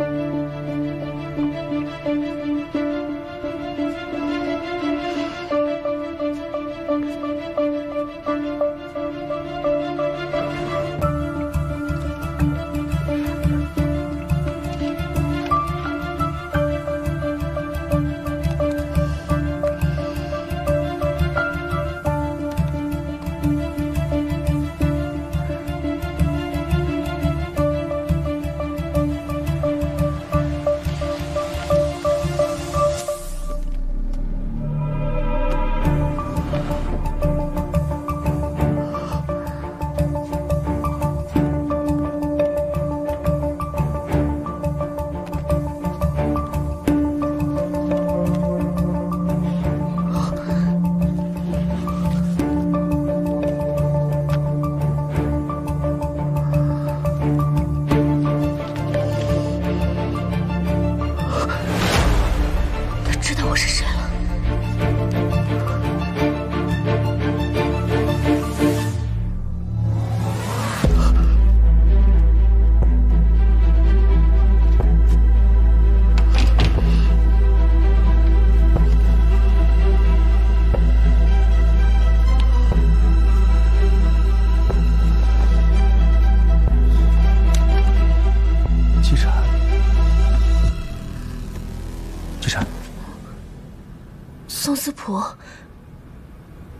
Música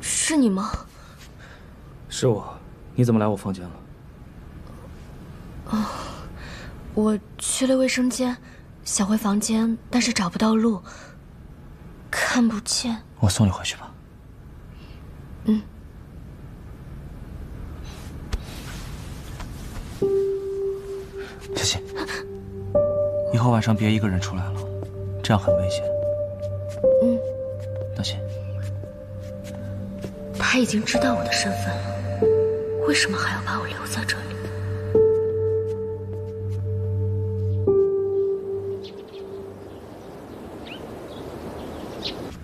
是你吗？是我，你怎么来我房间了？哦，我去了卫生间，想回房间，但是找不到路，看不见。我送你回去吧。嗯。小心，以后晚上别一个人出来了，这样很危险。他已经知道我的身份了。为什么还要把我留在这里？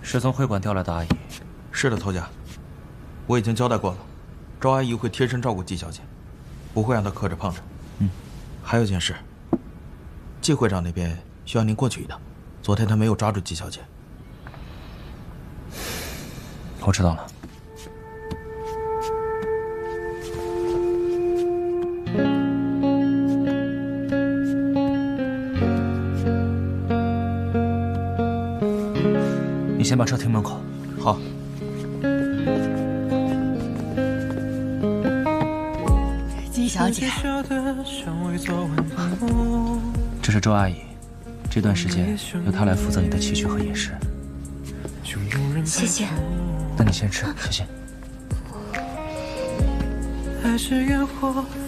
是从会馆调来的阿姨。是的，头家，我已经交代过了，赵阿姨会贴身照顾季小姐，不会让她磕着碰着。嗯，还有件事，季会长那边需要您过去一趟，昨天他没有抓住季小姐。我知道了。先把车停门口。好。季小姐，这是周阿姨，这段时间由她来负责你的起居和饮食。谢谢。那你先吃，小心。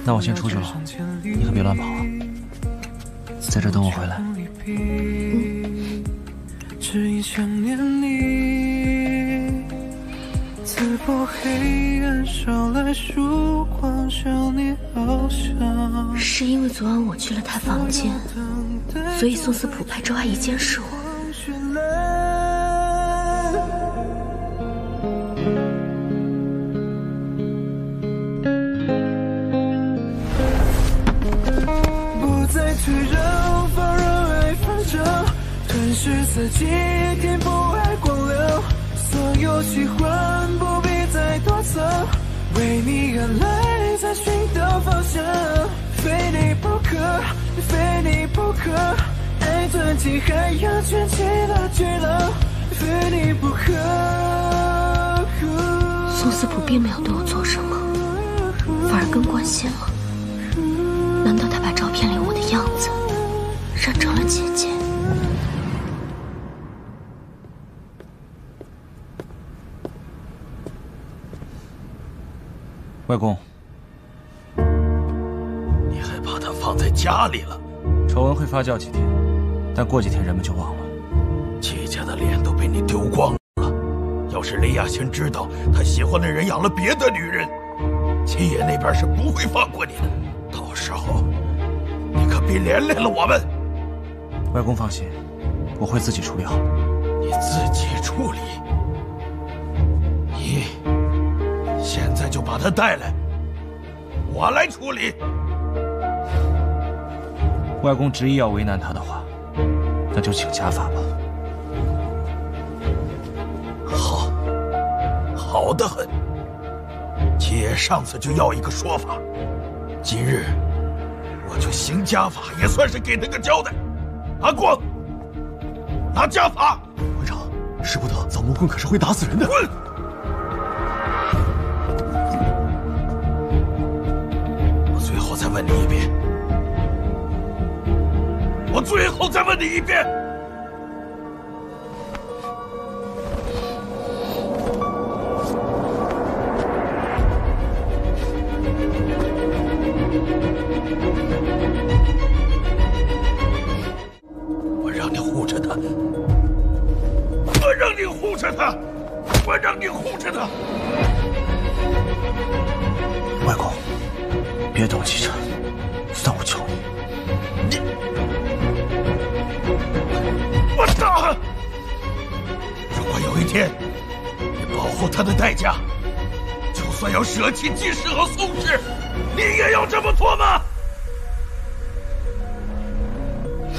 那我先出去了，你可别乱跑啊，在这等我回来。只因想念你，刺破黑暗，捎来曙光，想你翱翔。是因为昨晚我去了他房间，所以宋思普派周阿姨监视我。自己填不爱光流，所有喜欢不必再多测，为你而来，在寻找方向，非你不可，非你不可，爱钻进海洋，卷起了巨浪，非你不可。宋思普并没有对我做什么，反而更关心了。难道他把照片里我的样子认成了姐姐？外公，你还把他放在家里了？丑闻会发酵几天，但过几天人们就忘了。戚家的脸都被你丢光了。要是雷亚轩知道他喜欢的人养了别的女人，戚爷那边是不会放过你的。到时候，你可别连累了我们。外公放心，我会自己处理好。你自己处理？现在就把他带来，我来处理。外公执意要为难他的话，那就请家法吧。好，好的很。七爷上次就要一个说法，今日我就行家法，也算是给他个交代。阿光，拿家法。会长，使不得，枣木棍可是会打死人的。滚！我再问你一遍。我让你护着她我让你护着她我让你护着她外公别动姬辰算我求你。如果有一天，你保护他的代价，就算要舍弃季氏和宋氏，你也要这么做吗？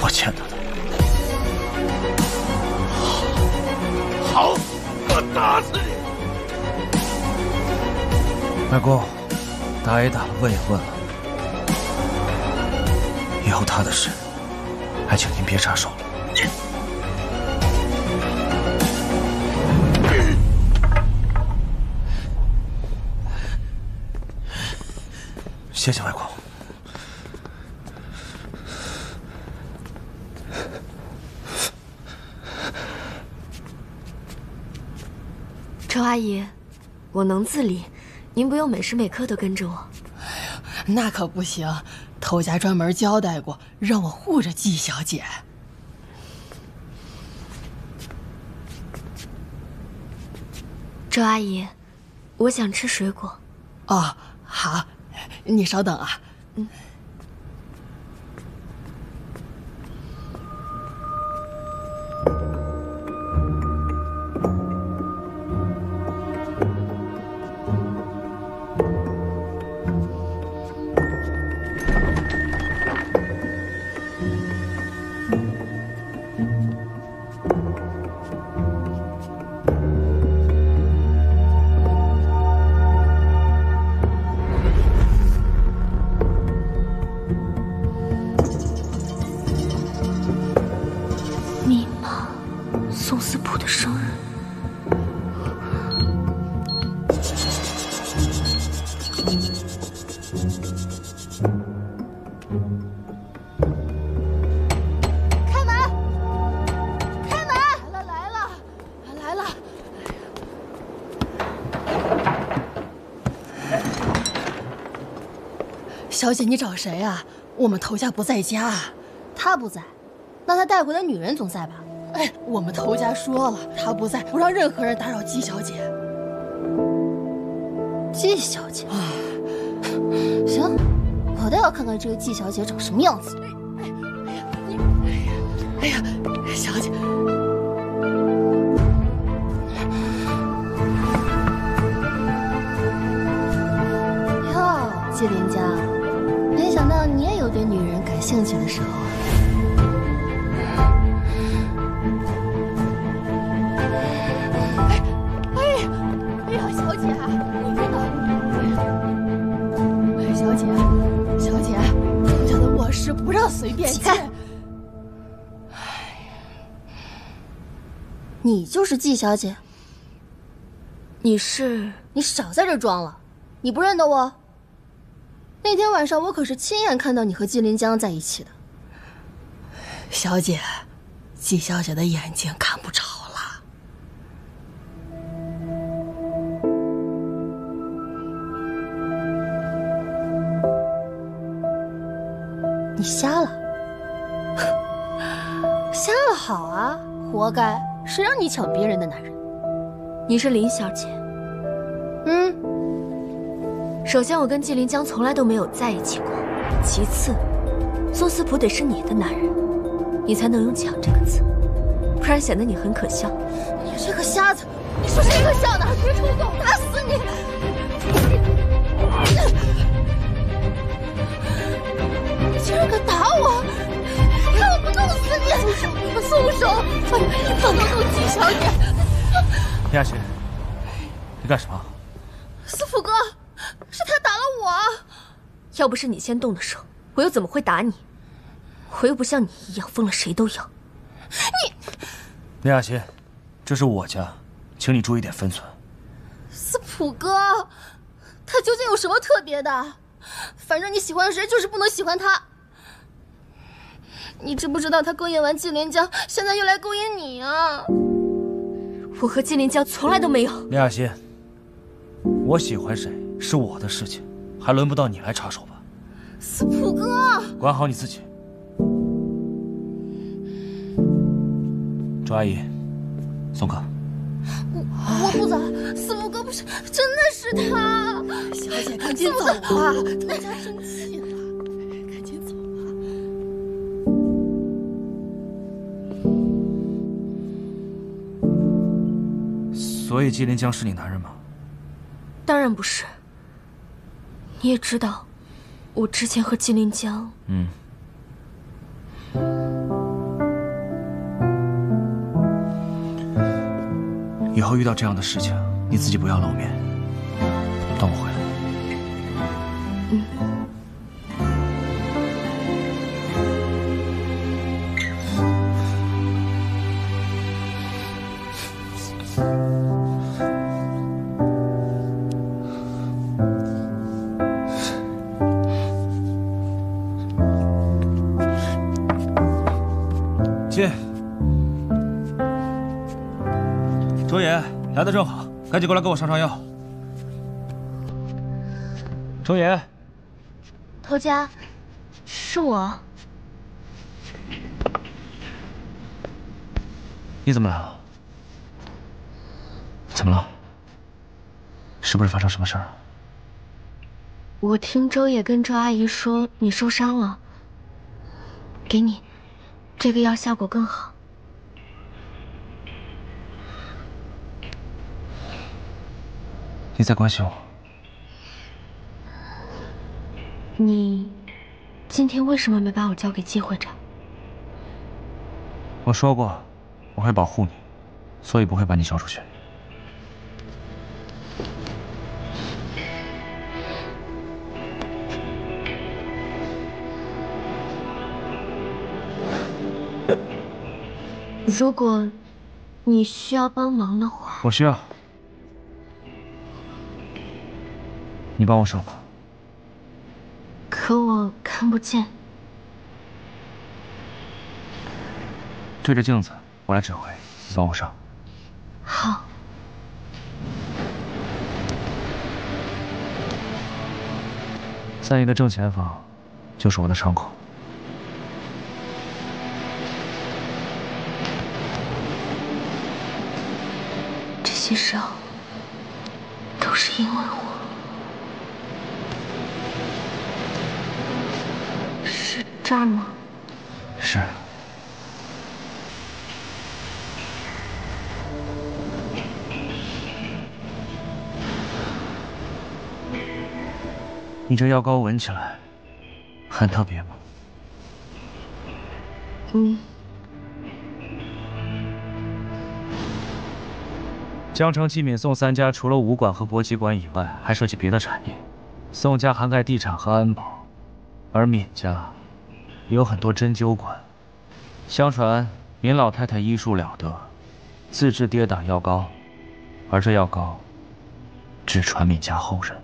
我欠他的。好，我打死你！外公，打也打了，问也问了，以后他的事，还请您别插手了。谢谢外公。周阿姨，我能自理，您不用每时每刻都跟着我。哎呀，那可不行，头家专门交代过，让我护着季小姐。周阿姨，我想吃水果。哦，好。你稍等啊。嗯。小姐，你找谁啊？我们头家不在家。他不在，那他带回的女人总在吧？哎，我们头家说了，他不在，不让任何人打扰季小姐。季小姐，行，我倒要看看这个季小姐长什么样子。哎呀，你，哎呀，小姐。不让随便进。你就是季小姐？你是？你少在这装了！你不认得我？那天晚上，我可是亲眼看到你和季林江在一起的。小姐，季小姐的眼睛看不着你瞎了？瞎了好啊，活该！谁让你抢别人的男人？你是林小姐。嗯。首先，我跟季临江从来都没有在一起过。其次，苏思普得是你的男人，你才能用“抢”这个字，不然显得你很可笑。你这个瞎子，你说谁可笑呢？别冲动，要不是你先动的手，我又怎么会打你？我又不像你一样疯了谁都要。你，李雅欣，这是我家，请你注意点分寸。司普哥，他究竟有什么特别的？反正你喜欢谁，就是不能喜欢他。你知不知道他勾引完季连江，现在又来勾引你啊？我和季连江从来都没有。李雅欣，我喜欢谁是我的事情，还轮不到你来插手吧？司普哥，管好你自己。周阿姨，送客。我我不走，司普哥不是，真的是他。小姐，赶紧走吧，他家生气了，赶紧走吧。所以季连江是你男人吗？当然不是。你也知道，我之前和金林江……嗯。以后遇到这样的事情，你自己不要露面，等我回来。来的正好，赶紧过来给我上上药。周爷，头家，是我。你怎么来了？怎么了？是不是发生什么事儿？我听周爷跟周阿姨说你受伤了，给你，这个药效果更好。你在关心我？你今天为什么没把我交给季会长？我说过我会保护你，所以不会把你交出去。如果你需要帮忙的话，我需要。你帮我上吧。可我看不见。对着镜子，我来指挥，你帮我上。好。在你的正前方，就是我的伤口。些伤，都是因为我。是这儿吗？是。你这药膏闻起来很特别吗？嗯。江城季闵宋三家除了武馆和搏击馆以外，还涉及别的产业。宋家涵盖地产和安保，而闵家。有很多针灸馆，相传闵老太太医术了得，自制跌打药膏，而这药膏只传闵家后人。